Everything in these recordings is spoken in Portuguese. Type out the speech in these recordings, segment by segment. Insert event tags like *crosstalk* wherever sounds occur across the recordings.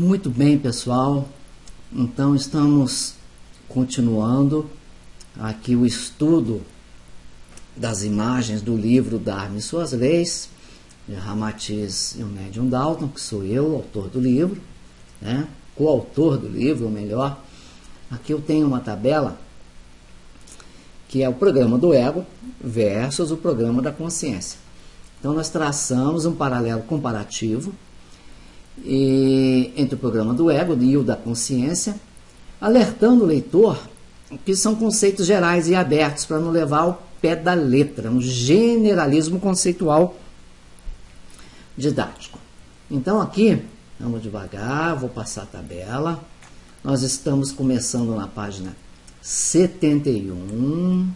Muito bem, pessoal. Então estamos continuando aqui o estudo das imagens do livro Dar-me Suas Leis, de Ramatiz e o Médium Dalton, que sou eu, autor do livro, né? coautor do livro, ou melhor. Aqui eu tenho uma tabela que é o programa do ego versus o programa da consciência. Então nós traçamos um paralelo comparativo e, entre o programa do ego e o da consciência, alertando o leitor que são conceitos gerais e abertos para não levar ao pé da letra, um generalismo conceitual didático. Então aqui, vamos devagar, vou passar a tabela. Nós estamos começando na página 71.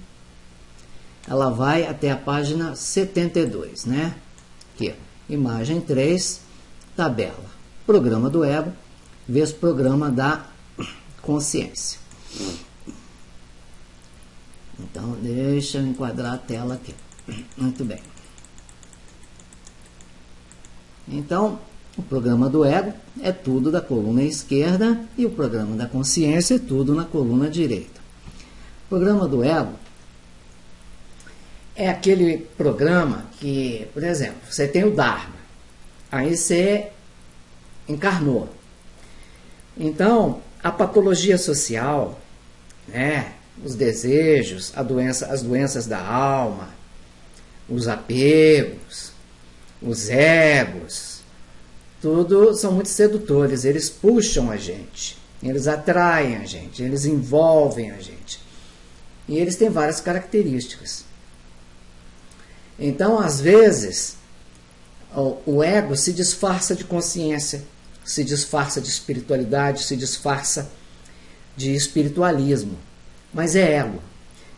Ela vai até a página 72, né? Aqui, imagem 3, tabela. Programa do ego vezes programa da consciência. Então, deixa eu enquadrar a tela aqui. Muito bem. Então, o programa do ego é tudo da coluna esquerda e o programa da consciência é tudo na coluna direita. O programa do ego é aquele programa que, por exemplo, você tem o Dharma, aí você encarnou. Então, a patologia social, né, os desejos, a doença, as doenças da alma, os apegos, os egos, tudo são muito sedutores, eles puxam a gente, eles atraem a gente, eles envolvem a gente. E eles têm várias características. Então, às vezes, o, ego se disfarça de consciência, se disfarça de espiritualidade, se disfarça de espiritualismo, mas é ego.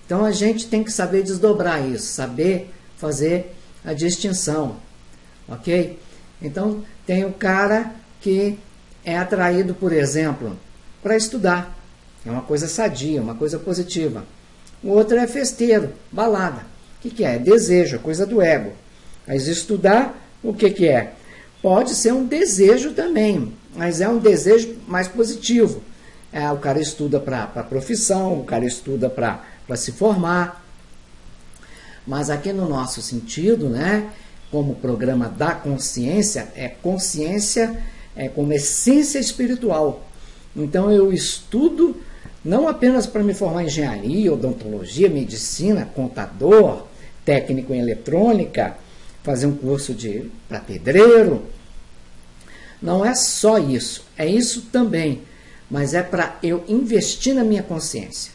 Então a gente tem que saber desdobrar isso, saber fazer a distinção, ok? Então tem o cara que é atraído, por exemplo, para estudar, é uma coisa sadia, uma coisa positiva. O outro é festeiro, balada. O que, que é? Desejo, coisa do ego. Mas estudar, o que, que é? Pode ser um desejo também, mas é um desejo mais positivo. É, o cara estuda para a profissão, o cara estuda para se formar. Mas aqui no nosso sentido, né, como programa da consciência, é consciência é, como essência espiritual. Então eu estudo não apenas para me formar em engenharia, odontologia, medicina, contador, técnico em eletrônica, fazer um curso de para pedreiro. Não é só isso, é isso também, mas é para eu investir na minha consciência,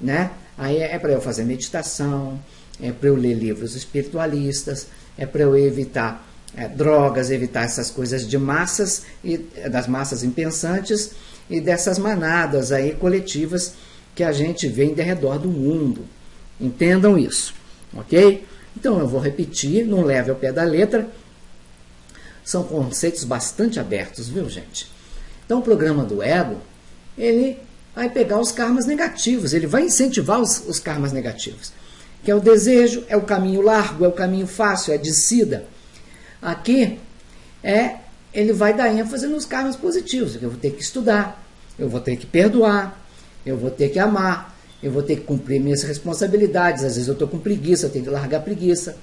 né? Aí é para eu fazer meditação, é para eu ler livros espiritualistas, é para eu evitar é, drogas, evitar essas coisas de massas e das massas impensantes e dessas manadas aí coletivas que a gente vê em derredor do mundo. Entendam isso, ok? Então eu vou repetir, não leve ao pé da letra. São conceitos bastante abertos, viu, gente? Então o programa do ego, ele vai pegar os karmas negativos, ele vai incentivar os, os karmas negativos. Que é o desejo, é o caminho largo, é o caminho fácil, é a descida. Aqui é ele vai dar ênfase nos karmas positivos, que eu vou ter que estudar, eu vou ter que perdoar, eu vou ter que amar, eu vou ter que cumprir minhas responsabilidades. Às vezes eu estou com preguiça, tenho que largar preguiça.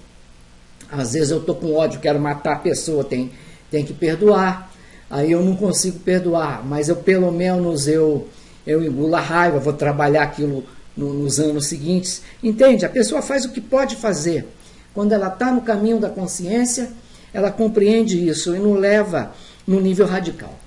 Às vezes eu estou com ódio, quero matar a pessoa, tem, tem que perdoar. Aí eu não consigo perdoar, mas eu pelo menos eu, eu engulo a raiva, vou trabalhar aquilo no, nos anos seguintes. Entende? A pessoa faz o que pode fazer. Quando ela está no caminho da consciência, ela compreende isso e não leva no nível radical.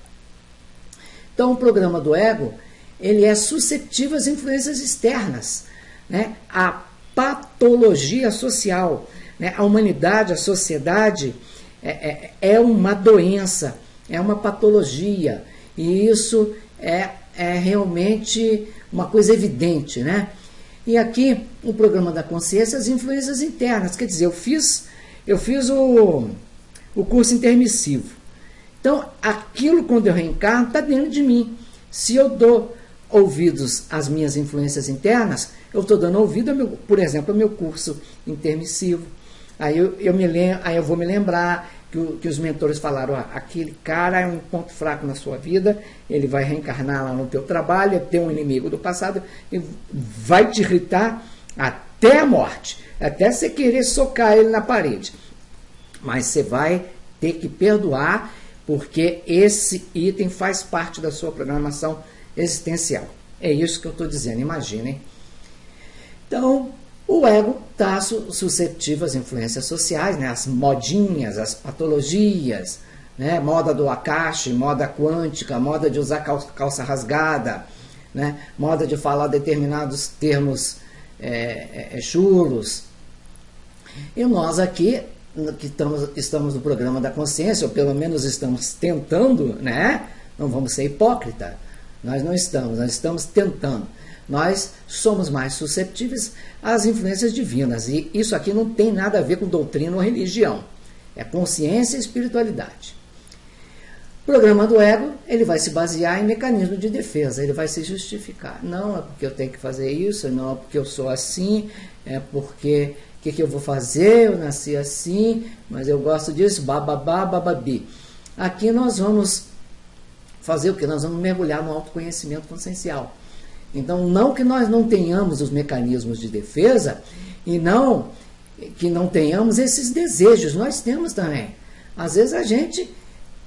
Então, o programa do ego ele é suscetível às influências externas, né? A patologia social, né? A humanidade, a sociedade é, é, é uma doença, é uma patologia e isso é, é realmente uma coisa evidente, né? E aqui o programa da consciência, as influências internas, quer dizer, eu fiz eu fiz o, o curso intermissivo. Então, aquilo quando eu reencarno está dentro de mim. Se eu dou ouvidos às minhas influências internas, eu estou dando ouvido, meu, por exemplo, ao meu curso intermissivo. Aí eu, eu, me lem aí eu vou me lembrar, que, o, que os mentores falaram, ó, aquele cara é um ponto fraco na sua vida, ele vai reencarnar lá no teu trabalho, é ter um inimigo do passado, e vai te irritar até a morte, até você querer socar ele na parede. Mas você vai ter que perdoar, porque esse item faz parte da sua programação existencial. É isso que eu estou dizendo, imaginem. Então, o ego está suscetível às influências sociais, né? as modinhas, as patologias, né? moda do Akashi, moda quântica, moda de usar calça rasgada, né? moda de falar determinados termos é, é, é, chulos. E nós aqui, que estamos, estamos no programa da consciência, ou pelo menos estamos tentando, né? não vamos ser hipócritas, nós não estamos, nós estamos tentando nós somos mais susceptíveis às influências divinas. E isso aqui não tem nada a ver com doutrina ou religião. É consciência e espiritualidade. O programa do ego, ele vai se basear em mecanismo de defesa, ele vai se justificar. Não é porque eu tenho que fazer isso, não é porque eu sou assim, é porque o que, que, eu vou fazer? Eu nasci assim, mas eu gosto disso, bababá, bababi. Aqui nós vamos fazer o que? Nós vamos mergulhar no autoconhecimento consciencial. Então, não que nós não tenhamos os mecanismos de defesa e não que não tenhamos esses desejos, nós temos também. Às vezes a gente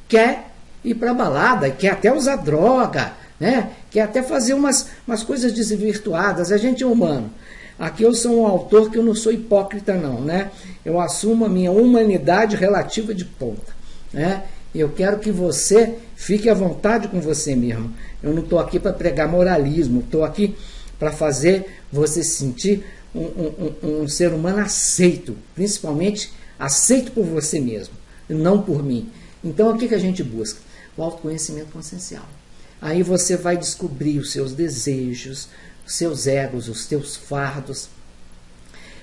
quer ir para balada, quer até usar droga, né? quer até fazer umas, umas coisas desvirtuadas, a gente é humano. Aqui eu sou um autor que eu não sou hipócrita não, né? Eu assumo a minha humanidade relativa de ponta, né? Eu quero que você fique à vontade com você mesmo. Eu não estou aqui para pregar moralismo, estou aqui para fazer você se sentir um, um, um, ser humano aceito, principalmente aceito por você mesmo, não por mim. Então, o que, que a gente busca? O autoconhecimento consciencial. Aí você vai descobrir os seus desejos, os seus egos, os seus fardos.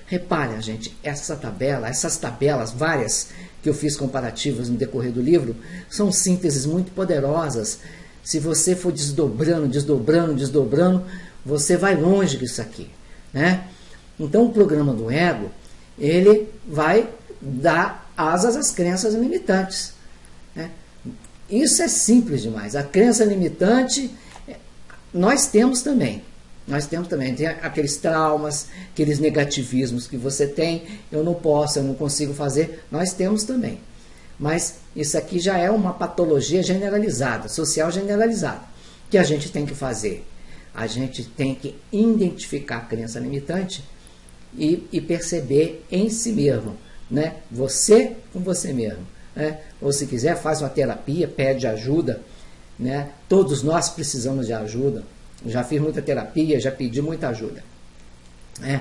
Reparem, gente, essa tabela, essas tabelas, várias que eu fiz comparativas no decorrer do livro, são sínteses muito poderosas. Se você for desdobrando, desdobrando, desdobrando, você vai longe disso aqui. Né? Então o programa do ego, ele vai dar asas às crenças limitantes. Né? Isso é simples demais. A crença limitante, nós temos também. Nós temos também tem aqueles traumas, aqueles negativismos que você tem, eu não posso, eu não consigo fazer, nós temos também. Mas isso aqui já é uma patologia generalizada, social generalizada, que a gente tem que fazer. A gente tem que identificar a crença limitante e, e perceber em si mesmo, né? Você com você mesmo, né? Ou se quiser, faz uma terapia, pede ajuda, né? Todos nós precisamos de ajuda já fiz muita terapia, já pedi muita ajuda. É.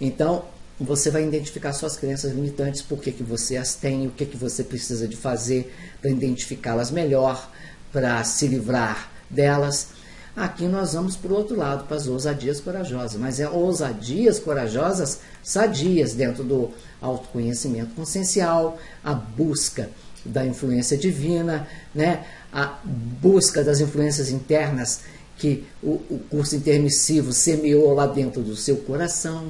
Então, você vai identificar suas crenças limitantes, por que, que você as tem, o que, que você precisa de fazer para identificá-las melhor, para se livrar delas. Aqui nós vamos para o outro lado, para as ousadias corajosas, mas é ousadias corajosas sadias dentro do autoconhecimento consciencial, a busca da influência divina, né? a busca das influências internas que o, o curso intermissivo semeou lá dentro do seu coração.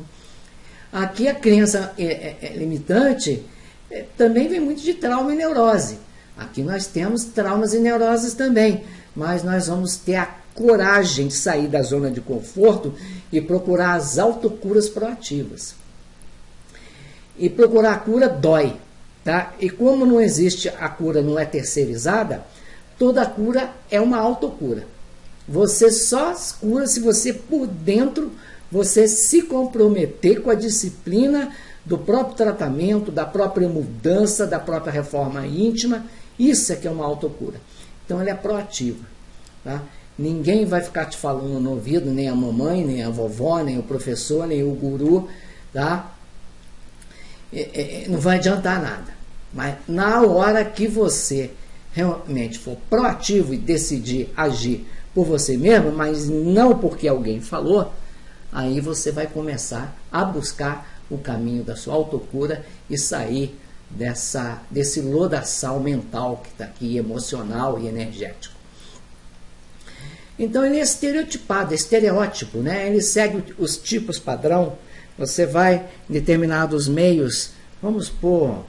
Aqui a crença é, é, é limitante é, também vem muito de trauma e neurose. Aqui nós temos traumas e neuroses também, mas nós vamos ter a coragem de sair da zona de conforto e procurar as autocuras proativas. E procurar a cura dói, tá? E como não existe a cura, não é terceirizada, toda cura é uma autocura. Você só cura se você por dentro você se comprometer com a disciplina do próprio tratamento, da própria mudança, da própria reforma íntima. Isso é que é uma autocura. Então ela é proativa. Tá? Ninguém vai ficar te falando no ouvido, nem a mamãe, nem a vovó, nem o professor, nem o guru. Tá? É, é, não vai adiantar nada. Mas na hora que você realmente for proativo e decidir agir por você mesmo, mas não porque alguém falou, aí você vai começar a buscar o caminho da sua autocura e sair dessa, desse lodaçal mental que está aqui, emocional e energético. Então ele é estereotipado, estereótipo, né? ele segue os tipos padrão. Você vai em determinados meios, vamos pôr,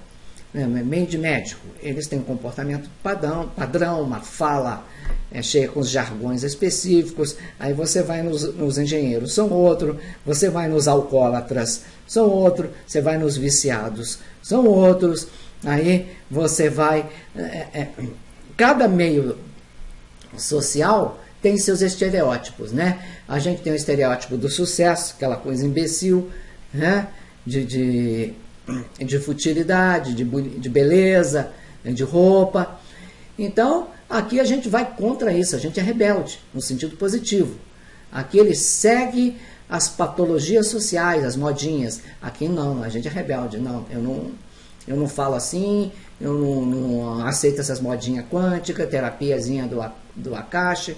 né, meio de médico, eles têm um comportamento padrão, padrão uma fala é, cheia com os jargões específicos. Aí você vai nos, nos engenheiros, são outro. Você vai nos alcoólatras, são outro. Você vai nos viciados, são outros. Aí você vai. É, é, cada meio social tem seus estereótipos, né? A gente tem o estereótipo do sucesso, aquela coisa imbecil, né? De, de, de futilidade, de, de beleza, de roupa. Então, aqui a gente vai contra isso, a gente é rebelde, no sentido positivo. Aqui ele segue as patologias sociais, as modinhas. Aqui não, a gente é rebelde, não, eu não, eu não falo assim, eu não, não aceito essas modinhas quânticas, terapiazinha do, do Akashi,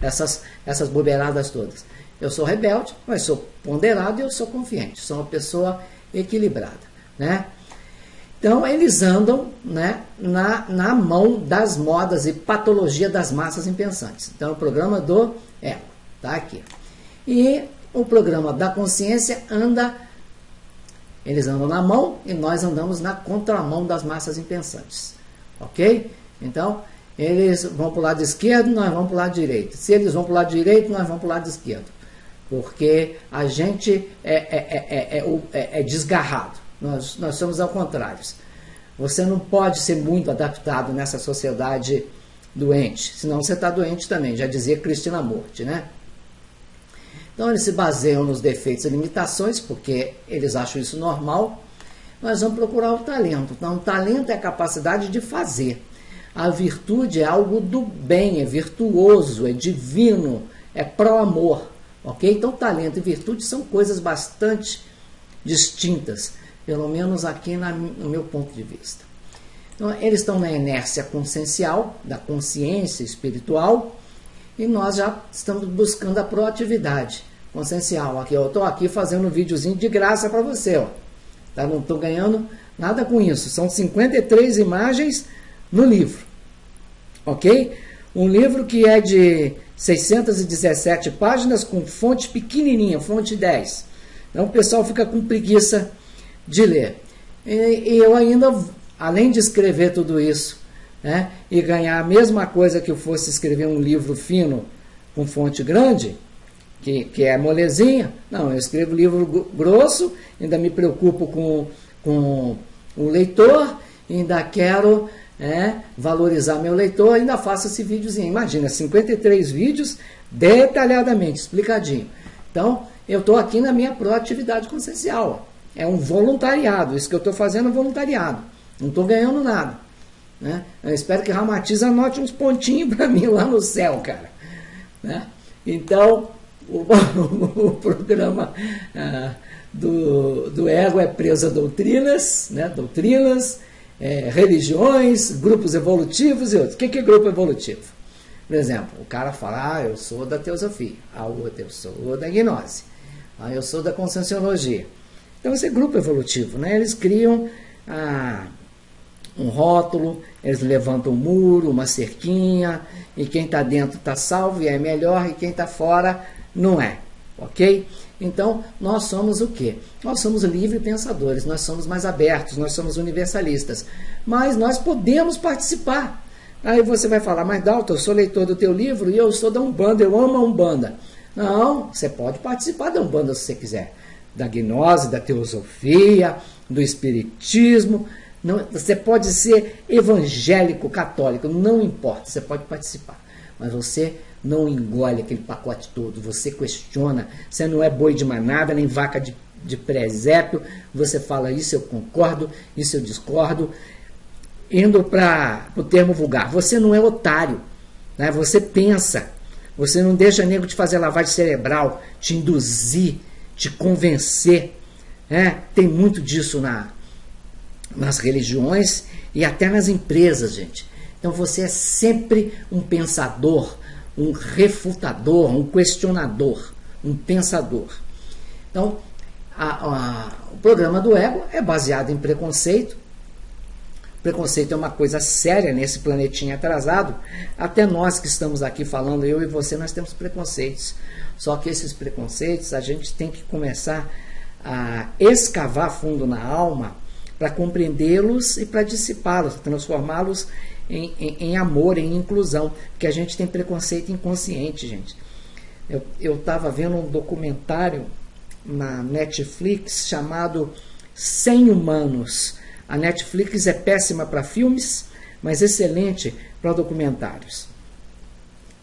essas, essas bobeiradas todas. Eu sou rebelde, mas sou ponderado e eu sou confiante, sou uma pessoa equilibrada, né? Então, eles andam né, na, na mão das modas e patologia das massas impensantes. Então, o programa do ego está aqui. E o programa da consciência anda, eles andam na mão e nós andamos na contramão das massas impensantes. Ok? Então, eles vão para o lado esquerdo, nós vamos para o lado direito. Se eles vão para o lado direito, nós vamos para o lado esquerdo. Porque a gente é, é, é, é, é desgarrado. Nós, nós somos ao contrário. Você não pode ser muito adaptado nessa sociedade doente, senão você está doente também, já dizia Cristina Morte, né? Então eles se baseiam nos defeitos e limitações, porque eles acham isso normal. Nós vamos procurar o talento. Então, o talento é a capacidade de fazer. A virtude é algo do bem, é virtuoso, é divino, é pró-amor. Ok? Então, talento e virtude são coisas bastante distintas pelo menos aqui na, no meu ponto de vista. Então, eles estão na inércia consciencial, da consciência espiritual, e nós já estamos buscando a proatividade consciencial. Aqui, eu estou aqui fazendo um videozinho de graça para você. Ó. Tá? Não estou ganhando nada com isso. São 53 imagens no livro. Ok? Um livro que é de 617 páginas com fonte pequenininha, fonte 10. Então o pessoal fica com preguiça de ler. E, eu ainda, além de escrever tudo isso, né, e ganhar a mesma coisa que eu fosse escrever um livro fino com fonte grande, que, que é molezinha, não, eu escrevo livro grosso, ainda me preocupo com, com o leitor, ainda quero é, valorizar meu leitor, ainda faço esse videozinho. Imagina, 53 vídeos detalhadamente, explicadinho. Então, eu estou aqui na minha proatividade consciencial. É um voluntariado. Isso que eu estou fazendo é voluntariado. Não estou ganhando nada. Né? Eu espero que Ramatiz anote uns pontinhos para mim lá no céu, cara. Né? Então, o, *laughs* o, programa ah, do, do ego é preso a doutrinas, né? doutrinas, é, religiões, grupos evolutivos e outros. O que, que é grupo evolutivo? Por exemplo, o cara fala, ah, eu sou da teosofia, a outra eu sou da gnose, ah, eu sou da conscienciologia. Então, esse é grupo evolutivo, né? Eles criam ah, um rótulo, eles levantam um muro, uma cerquinha, e quem está dentro está salvo e é melhor, e quem está fora não é. Ok? Então, nós somos o quê? Nós somos livre pensadores, nós somos mais abertos, nós somos universalistas. Mas nós podemos participar. Aí você vai falar, mas Dalton, eu sou leitor do teu livro e eu sou da Umbanda, eu amo a Umbanda. Não, você pode participar da Umbanda se você quiser da gnose, da teosofia, do espiritismo. Não, você pode ser evangélico, católico, não importa, você pode participar. Mas você não engole aquele pacote todo, você questiona, você não é boi de manada, nem vaca de, de presépio, você fala isso eu concordo, isso eu discordo. Indo para o termo vulgar, você não é otário, né? você pensa, você não deixa nego te fazer lavagem cerebral, te induzir te convencer. Né? Tem muito disso na, nas religiões e até nas empresas, gente. Então você é sempre um pensador, um refutador, um questionador, um pensador. Então, a, a, o programa do ego é baseado em preconceito. Preconceito é uma coisa séria nesse planetinha atrasado. Até nós que estamos aqui falando, eu e você, nós temos preconceitos. Só que esses preconceitos a gente tem que começar a escavar fundo na alma para compreendê-los e para dissipá-los, transformá-los em, em, em, amor, em inclusão, porque a gente tem preconceito inconsciente, gente. Eu estava vendo um documentário na Netflix chamado Sem Humanos. A Netflix é péssima para filmes, mas excelente para documentários.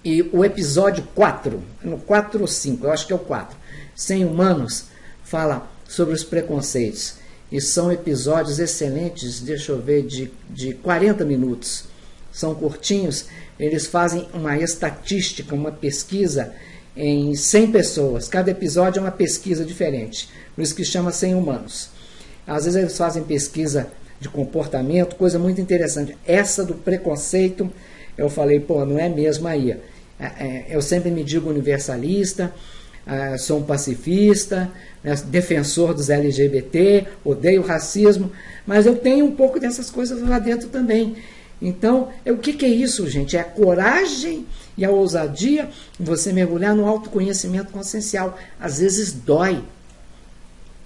E o episódio 4, no 4 ou 5, eu acho que é o 4, Sem Humanos, fala sobre os preconceitos. E são episódios excelentes, deixa eu ver, de, de 40 minutos. São curtinhos, eles fazem uma estatística, uma pesquisa em 100 pessoas. Cada episódio é uma pesquisa diferente, por isso que chama 100 humanos. Às vezes eles fazem pesquisa de comportamento, coisa muito interessante. Essa do preconceito, eu falei, pô, não é mesmo aí. É, é, eu sempre me digo universalista, é, sou um pacifista, né, defensor dos LGBT, odeio racismo, mas eu tenho um pouco dessas coisas lá dentro também. Então, o que, que é isso, gente? É a coragem e a ousadia você mergulhar no autoconhecimento consciencial. Às vezes dói.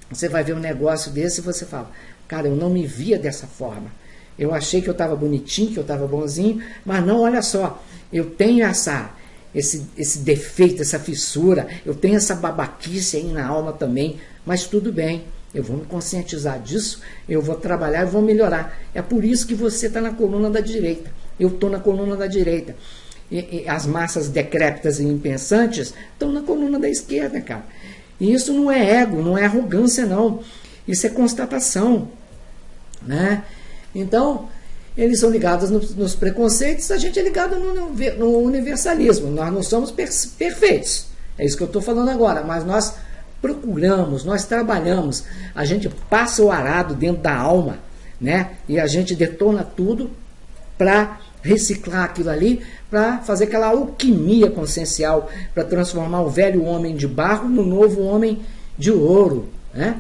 Você vai ver um negócio desse e você fala, cara, eu não me via dessa forma. Eu achei que eu estava bonitinho, que eu estava bonzinho, mas não, olha só, eu tenho essa esse, esse defeito, essa fissura, eu tenho essa babaquice aí na alma também, mas tudo bem, eu vou me conscientizar disso, eu vou trabalhar e vou melhorar. É por isso que você está na coluna da direita, eu estou na coluna da direita. E, e as massas decrépitas e impensantes estão na coluna da esquerda, cara. E isso não é ego, não é arrogância, não. Isso é constatação. Né? Então, eles são ligados nos, nos preconceitos, a gente é ligado no, no, universalismo. Nós não somos per, perfeitos. É isso que eu estou falando agora, mas nós procuramos, nós trabalhamos, a gente passa o arado dentro da alma, né? E a gente detona tudo para reciclar aquilo ali, para fazer aquela alquimia consciencial, para transformar o velho homem de barro no novo homem de ouro, né?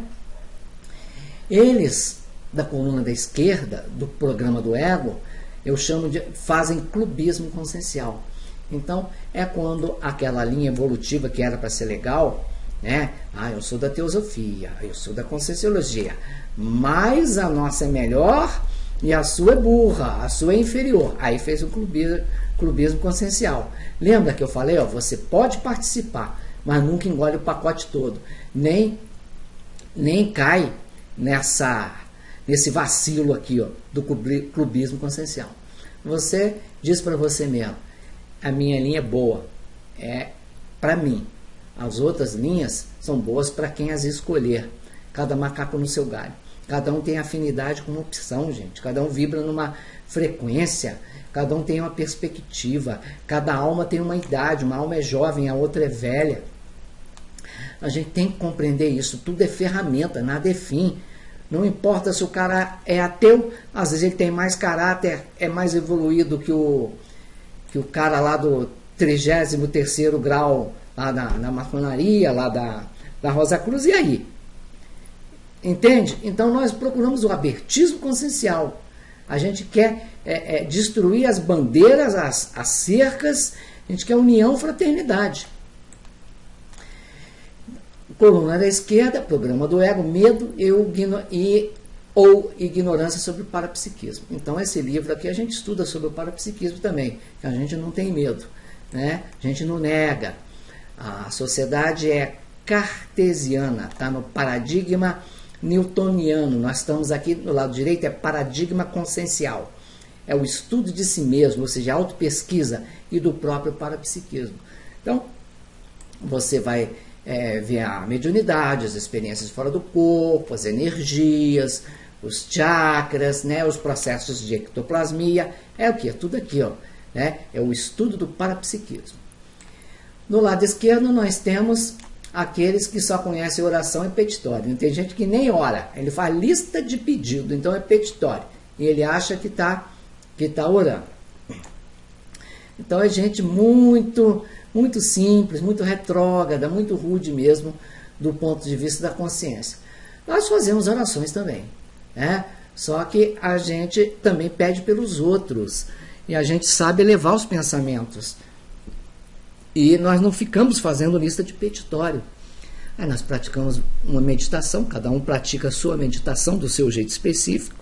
Eles da coluna da esquerda, do programa do ego, eu chamo de fazem clubismo consciencial. Então, é quando aquela linha evolutiva que era para ser legal, né? Ah, eu sou da teosofia, eu sou da conscienciologia, mas a nossa é melhor e a sua é burra, a sua é inferior. Aí fez o clubismo, clubismo consciencial. Lembra que eu falei, ó, você pode participar, mas nunca engole o pacote todo. Nem nem cai nessa nesse vacilo aqui ó, do clubismo consciencial. Você diz para você mesmo, a minha linha é boa, é para mim. As outras linhas são boas para quem as escolher. Cada macaco no seu galho. Cada um tem afinidade com uma opção, gente. Cada um vibra numa frequência. Cada um tem uma perspectiva. Cada alma tem uma idade. Uma alma é jovem, a outra é velha. A gente tem que compreender isso. Tudo é ferramenta, nada é fim. Não importa se o cara é ateu, às vezes ele tem mais caráter, é mais evoluído que o, que o cara lá do 33 grau, lá na, na maçonaria, lá da, da Rosa Cruz, e aí? Entende? Então nós procuramos o abertismo consciencial. A gente quer é, é, destruir as bandeiras, as, as cercas, a gente quer união, fraternidade. Coluna da esquerda, programa do ego, medo e, e ou ignorância sobre o parapsiquismo. Então esse livro aqui a gente estuda sobre o parapsiquismo também, que a gente não tem medo, né? A gente não nega. A sociedade é cartesiana, está no paradigma newtoniano. Nós estamos aqui no lado direito é paradigma consciencial. É o estudo de si mesmo, ou seja, autopesquisa e do próprio parapsiquismo. Então, você vai é, ver a mediunidade, as experiências fora do corpo, as energias, os chakras, né, os processos de ectoplasmia, é o que? É tudo aqui, ó, né? É o estudo do parapsiquismo. No lado esquerdo nós temos aqueles que só conhecem oração e petitório. Tem gente que nem ora, ele faz lista de pedido, então é petitório. E ele acha que está que tá orando. Então é gente muito muito simples, muito retrógrada, muito rude mesmo do ponto de vista da consciência. Nós fazemos orações também, né? Só que a gente também pede pelos outros e a gente sabe elevar os pensamentos. E nós não ficamos fazendo lista de petitório. Aí nós praticamos uma meditação, cada um pratica a sua meditação do seu jeito específico.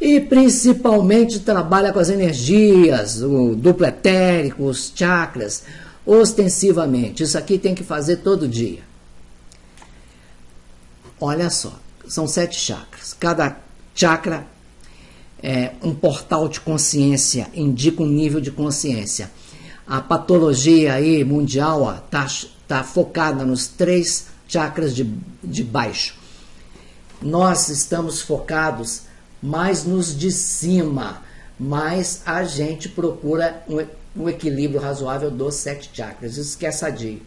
E principalmente trabalha com as energias, o duplo etérico, os chakras, ostensivamente. Isso aqui tem que fazer todo dia. Olha só, são sete chakras. Cada chakra é um portal de consciência, indica um nível de consciência. A patologia aí mundial está tá focada nos três chakras de, de baixo. Nós estamos focados mais nos de cima, mas a gente procura um, um equilíbrio razoável dos sete chakras. Isso que é sadio.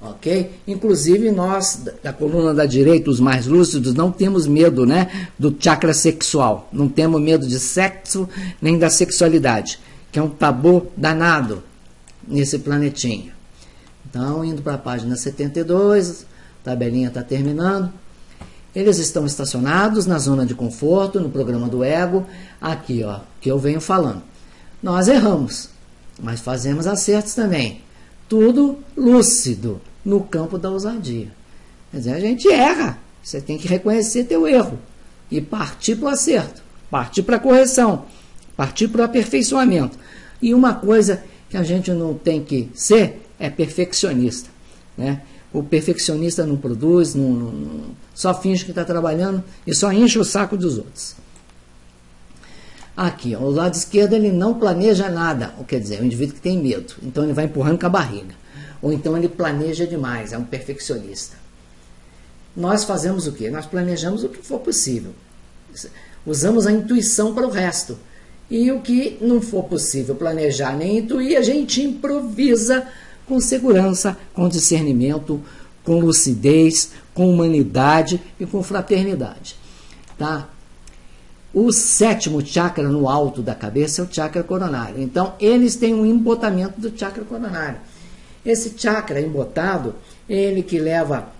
Ok? Inclusive nós, da coluna da direita, os mais lúcidos, não temos medo né, do chakra sexual. Não temos medo de sexo nem da sexualidade, que é um tabu danado nesse planetinha. Então, indo para a página 72, a tabelinha está terminando. Eles estão estacionados na zona de conforto, no programa do ego, aqui, ó, que eu venho falando. Nós erramos, mas fazemos acertos também. Tudo lúcido, no campo da ousadia. Quer dizer, a gente erra. Você tem que reconhecer teu erro e partir para o acerto, partir para a correção, partir para o aperfeiçoamento. E uma coisa que a gente não tem que ser é perfeccionista. Né? O perfeccionista não produz, não, não, só finge que está trabalhando e só enche o saco dos outros. Aqui, ó, o lado esquerdo ele não planeja nada, quer dizer, é um indivíduo que tem medo, então ele vai empurrando com a barriga. Ou então ele planeja demais, é um perfeccionista. Nós fazemos o quê? Nós planejamos o que for possível. Usamos a intuição para o resto. E o que não for possível planejar nem intuir, a gente improvisa com segurança, com discernimento, com lucidez, com humanidade e com fraternidade. Tá? O sétimo chakra no alto da cabeça é o chakra coronário. Então, eles têm um embotamento do chakra coronário. Esse chakra embotado, ele que leva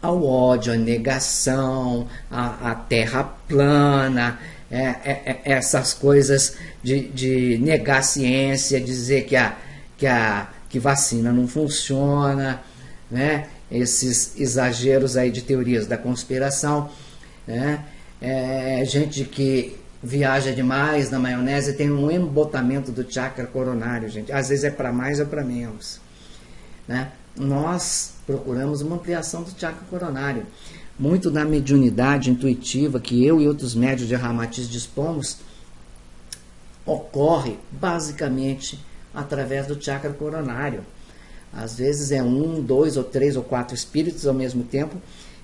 ao ódio, à negação, à, à terra plana, é, é, é, essas coisas de, de negar a ciência, dizer que a, que a que vacina não funciona, né? esses exageros aí de teorias da conspiração. Né? É, gente que viaja demais na maionese tem um embotamento do chakra coronário, gente. Às vezes é para mais ou para menos. Né? Nós procuramos uma ampliação do chakra coronário. Muito da mediunidade intuitiva que eu e outros médios de Ramatiz dispomos ocorre basicamente através do chakra coronário. Às vezes é um, dois ou três ou quatro espíritos ao mesmo tempo.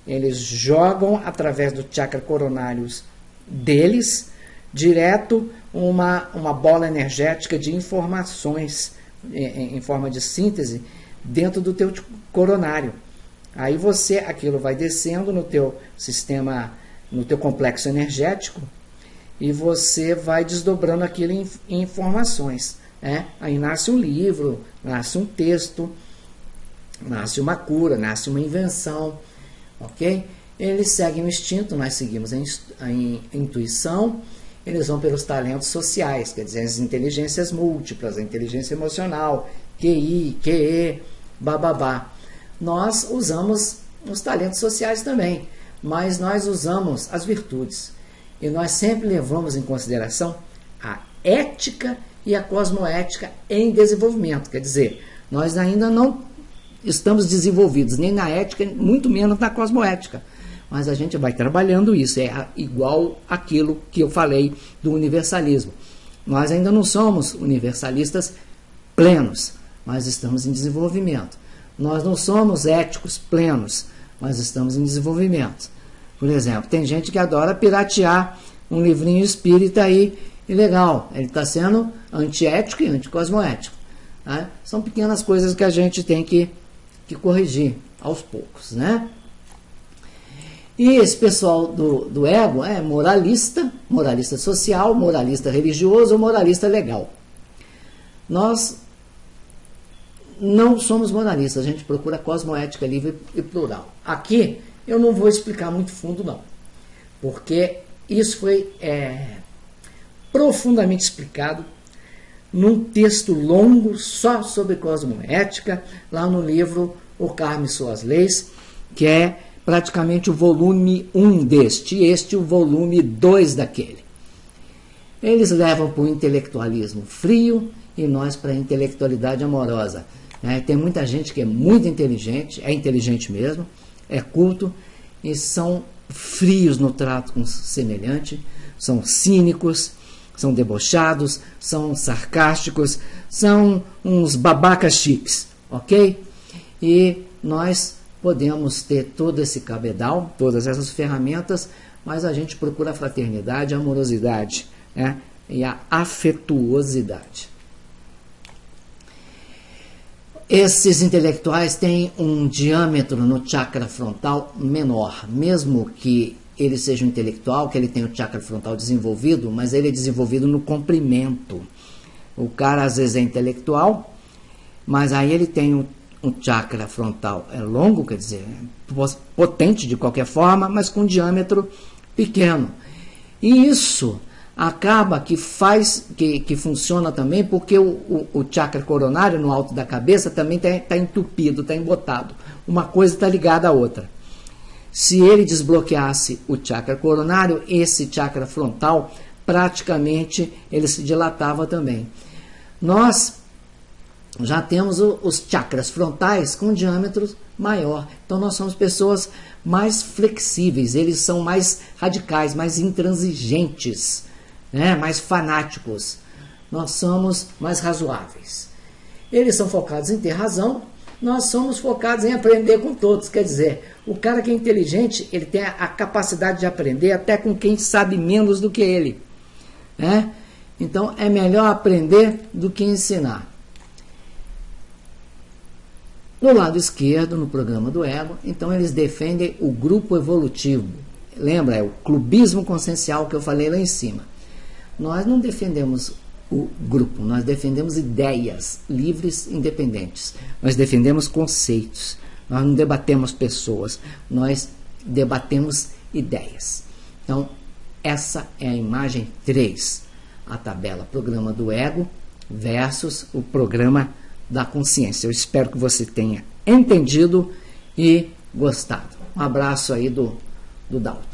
Eles jogam através do chakra coronários deles direto uma, uma bola energética de informações em, em forma de síntese dentro do teu coronário. Aí você, aquilo vai descendo no teu sistema, no teu complexo energético e você vai desdobrando aquilo em, em informações. É? Aí nasce um livro, nasce um texto, nasce uma cura, nasce uma invenção, ok? Eles seguem o instinto, nós seguimos a, intuição, eles vão pelos talentos sociais, quer dizer, as inteligências múltiplas, a inteligência emocional, QI, QE, bababá. Nós usamos os talentos sociais também, mas nós usamos as virtudes. E nós sempre levamos em consideração a ética e a cosmoética em desenvolvimento. Quer dizer, nós ainda não estamos desenvolvidos nem na ética, muito menos na cosmoética. Mas a gente vai trabalhando isso, é igual aquilo que eu falei do universalismo. Nós ainda não somos universalistas plenos, mas estamos em desenvolvimento. Nós não somos éticos plenos, mas estamos em desenvolvimento. Por exemplo, tem gente que adora piratear um livrinho espírita aí e legal, ele está sendo antiético e anticosmoético. Né? São pequenas coisas que a gente tem que, que corrigir aos poucos. Né? E esse pessoal do, do ego é moralista, moralista social, moralista religioso ou moralista legal. Nós não somos moralistas, a gente procura cosmoética livre e plural. Aqui eu não vou explicar muito fundo, não, porque isso foi é, profundamente explicado num texto longo só sobre cosmoética, lá no livro O Carmo e Suas Leis, que é praticamente o volume 1 deste, este o volume 2 daquele. Eles levam para o intelectualismo frio e nós para a intelectualidade amorosa. É, tem muita gente que é muito inteligente, é inteligente mesmo, é culto, e são frios no trato com semelhante, são cínicos, são debochados, são sarcásticos, são uns babacas chiques, ok? E nós podemos ter todo esse cabedal, todas essas ferramentas, mas a gente procura a fraternidade, a amorosidade né? e a afetuosidade. Esses intelectuais têm um diâmetro no chakra frontal menor, mesmo que ele seja um intelectual, que ele tenha o chakra frontal desenvolvido, mas ele é desenvolvido no comprimento. O cara às vezes é intelectual, mas aí ele tem um, um chakra frontal é longo, quer dizer, potente de qualquer forma, mas com diâmetro pequeno. E isso acaba que faz, que, que funciona também, porque o, o, o chakra coronário no alto da cabeça também está tá entupido, está embotado. Uma coisa está ligada à outra. Se ele desbloqueasse o chakra coronário, esse chakra frontal, praticamente ele se dilatava também. Nós já temos o, os chakras frontais com diâmetros maior. Então nós somos pessoas mais flexíveis, eles são mais radicais, mais intransigentes né, mais fanáticos. Nós somos mais razoáveis. Eles são focados em ter razão, nós somos focados em aprender com todos. Quer dizer, o cara que é inteligente, ele tem a capacidade de aprender até com quem sabe menos do que ele. Né? Então é melhor aprender do que ensinar. No lado esquerdo, no programa do ego, então eles defendem o grupo evolutivo. Lembra, é o clubismo consciencial que eu falei lá em cima. Nós não defendemos o grupo, nós defendemos ideias livres, independentes. Nós defendemos conceitos. Nós não debatemos pessoas, nós debatemos ideias. Então, essa é a imagem 3, a tabela programa do ego versus o programa da consciência. Eu espero que você tenha entendido e gostado. Um abraço aí do, do Dalton.